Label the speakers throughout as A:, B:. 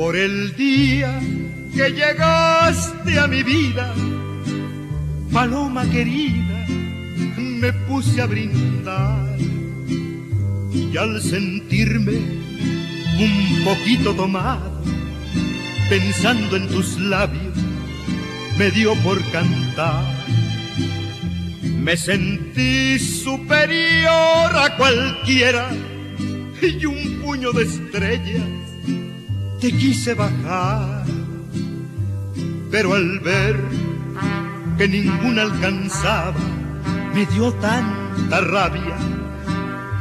A: Por el día que llegaste a mi vida, paloma querida, me puse a brindar. Y al sentirme un poquito tomado, pensando en tus labios, me dio por cantar. Me sentí superior a cualquiera y un puño de estrellas te quise bajar. Pero al ver que ninguna alcanzaba, me dio tanta rabia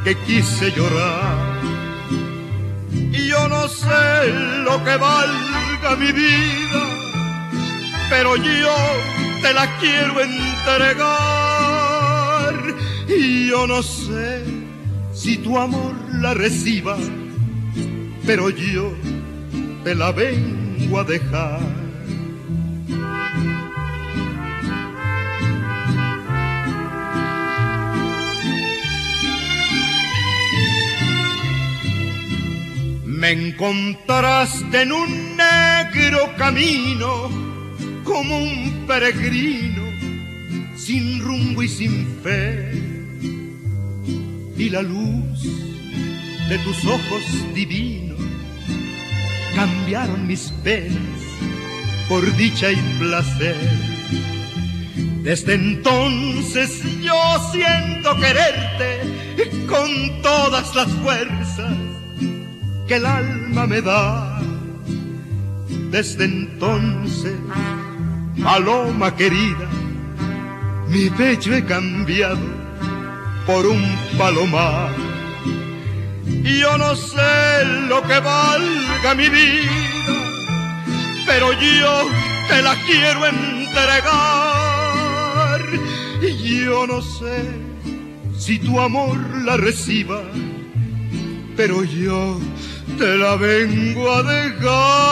A: que quise llorar. Y yo no sé lo que valga mi vida, pero yo te la quiero entregar. Y yo no sé si tu amor la reciba, pero yo te la vengo a dejar. Me encontraste en un negro camino como un peregrino sin rumbo y sin fe. Y la luz de tus ojos divinos cambiaron mis penas por dicha y placer. Desde entonces yo siento quererte con todas las fuerzas que el alma me da. Desde entonces, paloma querida, mi pecho he cambiado por un palomar. Yo no sé lo que valga mi vida, pero yo te la quiero entregar. Y yo no sé si tu amor la reciba, pero yo te la vengo a dejar.